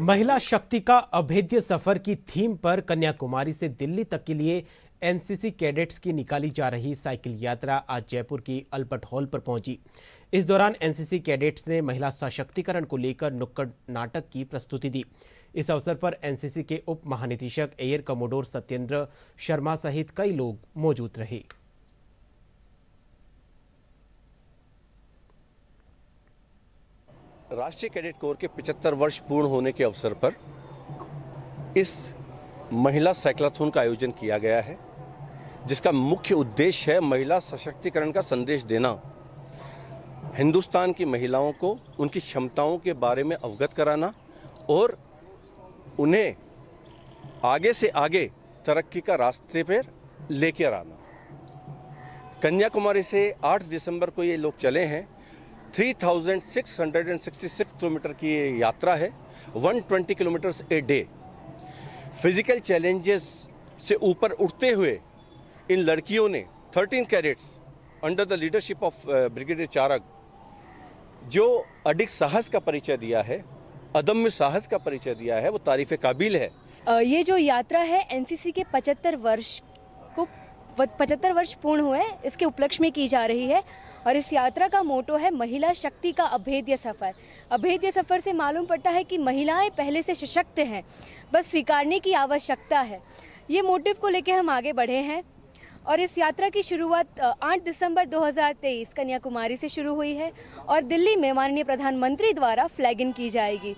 महिला शक्ति का अभेद्य सफ़र की थीम पर कन्याकुमारी से दिल्ली तक के लिए एनसीसी कैडेट्स की निकाली जा रही साइकिल यात्रा आज जयपुर की अल्बर्ट हॉल पर पहुँची। इस दौरान एनसीसी कैडेट्स ने महिला सशक्तिकरण को लेकर नुक्कड़ नाटक की प्रस्तुति दी। इस अवसर पर एनसीसी के उप महानिदेशक एयर कमोडोर सत्येंद्र शर्मा सहित कई लोग मौजूद रहे। राष्ट्रीय कैडेट कोर के 75 वर्ष पूर्ण होने के अवसर पर इस महिला साइक्लाथन का आयोजन किया गया है, जिसका मुख्य उद्देश्य है महिला सशक्तिकरण का संदेश देना। हिंदुस्तान की महिलाओं को, उनकी क्षमताओं के बारे में अवगत कराना और उन्हें आगे से आगे तरक्की का रास्ते पर लेकर आना। कन्याकुमारी से 8 दिसंबर को ये लोग चले हैं। 3,666 किलोमीटर की यात्रा है 120 kilometre a day. Physical challenges से ऊपर उठते हुए इन लड़कियों ने 13 cadets under the leadership of brigadier Charak जो अडिग साहस का परिचय दिया है अदम्य साहस का परिचय दिया है वो तारीफ़ काबिल है। ये जो यात्रा है एनसीसी के 75 वर्ष 75 वर्ष पूर्ण हुए इसके उपलक्ष्य में की जा रही है और इस यात्रा का मोटो है महिला शक्ति का अभेद्य सफ़र। अभेद्य सफ़र से मालूम पड़ता है कि महिलाएँ पहले से सशक्त हैं, बस स्वीकारने की आवश्यकता है। ये मोटिव को लेकर हम आगे बढ़े हैं और इस यात्रा की शुरुआत 8 दिसंबर 2023 कन्याकुमारी से शुरू हुई है और दिल्ली में माननीय प्रधानमंत्री द्वारा फ्लैग इन की जाएगी।